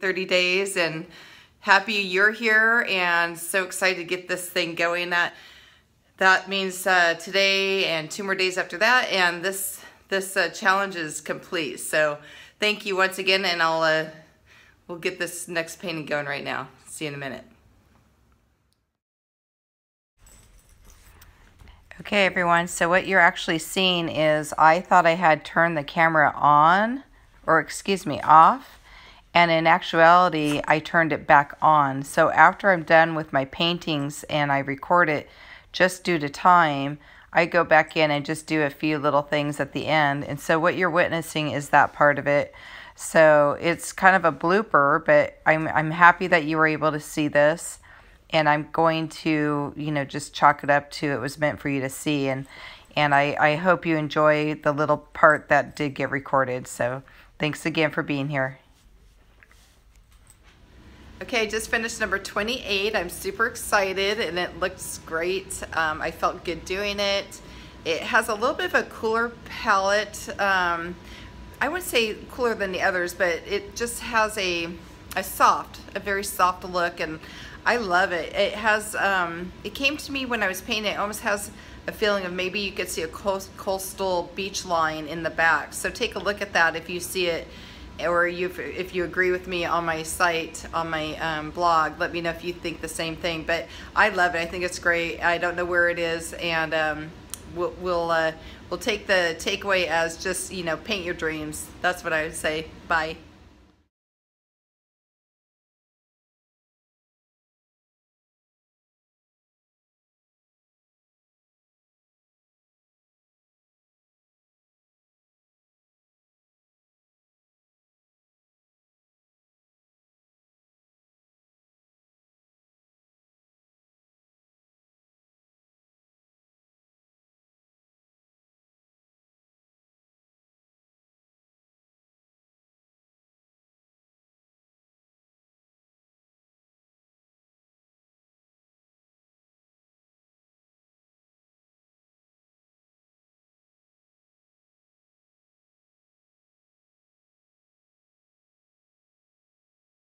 30 days and happy you're here and so excited to get this thing going. That that means uh, today and two more days after that and this this uh, challenge is complete. So thank you once again and I'll uh, we'll get this next painting going right now. See you in a minute. Okay everyone so what you're actually seeing is I thought I had turned the camera on or excuse me off and in actuality I turned it back on. So after I'm done with my paintings and I record it just due to time I go back in and just do a few little things at the end. And so what you're witnessing is that part of it. So it's kind of a blooper but I'm, I'm happy that you were able to see this. And I'm going to you know just chalk it up to it was meant for you to see. And and I, I hope you enjoy the little part that did get recorded. So thanks again for being here Okay, just finished number 28. I'm super excited and it looks great. Um, I felt good doing it. It has a little bit of a cooler palette. Um, I wouldn't say cooler than the others, but it just has a, a soft, a very soft look and I love it. It has, um, it came to me when I was painting, it almost has a feeling of maybe you could see a coastal beach line in the back. So take a look at that if you see it or you, if you agree with me on my site, on my um, blog, let me know if you think the same thing. But I love it. I think it's great. I don't know where it is, and um, we'll we'll, uh, we'll take the takeaway as just you know paint your dreams. That's what I would say. Bye.